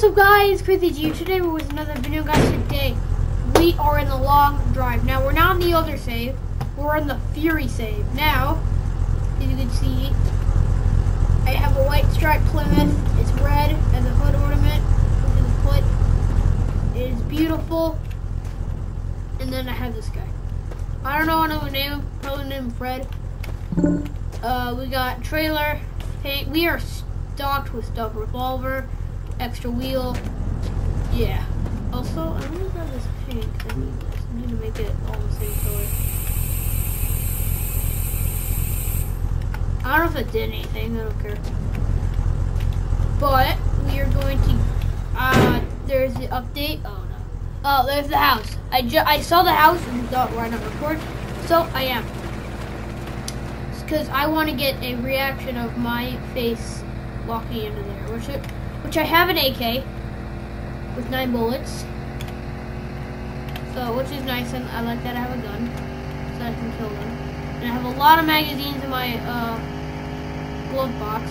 What's up guys, Crazy G. Today we're with another video guys. Today we are in the long drive. Now we're not in the other save, we're in the Fury save. Now, as you can see, I have a white striped Plymouth. It's red and the hood ornament over the foot. It is beautiful. And then I have this guy. I don't know another name, probably named Fred. Uh, we got trailer, paint. We are stocked with stuff. Revolver, extra wheel. Yeah. Also, I'm gonna grab this paint I need this. I need to make it all the same color. I don't know if it did anything. I don't care. But we are going to. Uh, there's the update. Oh no. Oh, there's the house. I ju I saw the house and thought why not record. So I am. Because I want to get a reaction of my face walking into there, which it, which I have an AK with nine bullets. So, which is nice, and I like that I have a gun, so I can kill them. And I have a lot of magazines in my uh, glove box.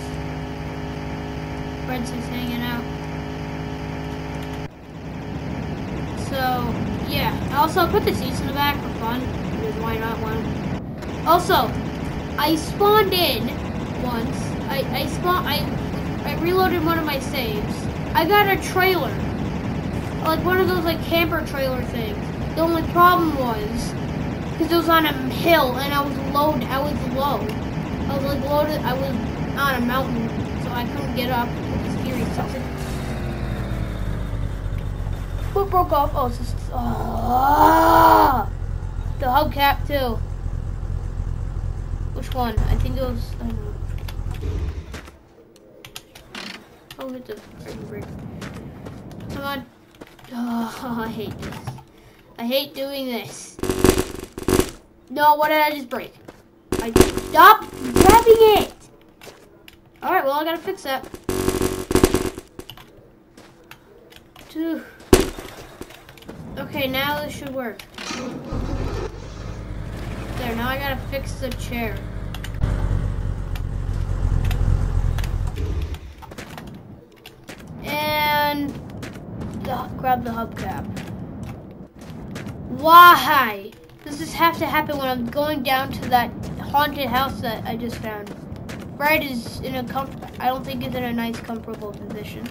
Fred's just hanging out. So, yeah. Also, I also put the seats in the back for fun, because why not one? Also, I spawned in once. I, I spawned, I, I reloaded one of my saves. I got a trailer. Like one of those like camper trailer things. The only problem was, because it was on a hill and I was low, I was low. I was like loaded, I was on a mountain, so I couldn't get up. Was scary stuff. What broke off? Oh, it's just, oh, the hubcap too. Which one? I think it was, Oh, hit the freaking brake. Come on. Oh, I hate this. I hate doing this. No, what did I just break? I stop grabbing it. All right, well I gotta fix that. Okay, now this should work. There, now I gotta fix the chair. And grab the hubcap. Why? Does this have to happen when I'm going down to that haunted house that I just found? Fred is in a comfort. I don't think is in a nice, comfortable position.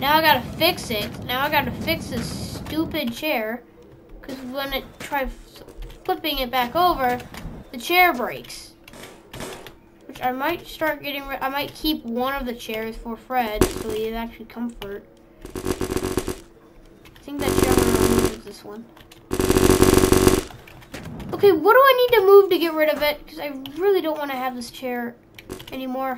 Now I gotta fix it. Now I gotta fix this stupid chair. Because when it try flipping it back over, the chair breaks. Which I might start getting I might keep one of the chairs for Fred so he has actually comfort. I think that chair I'm use this one. Okay, what do I need to move to get rid of it? Because I really don't want to have this chair anymore.